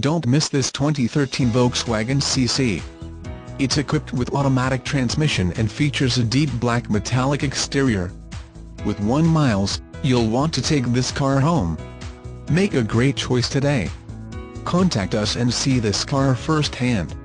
Don't miss this 2013 Volkswagen CC. It's equipped with automatic transmission and features a deep black metallic exterior. With 1 miles, you'll want to take this car home. Make a great choice today. Contact us and see this car firsthand.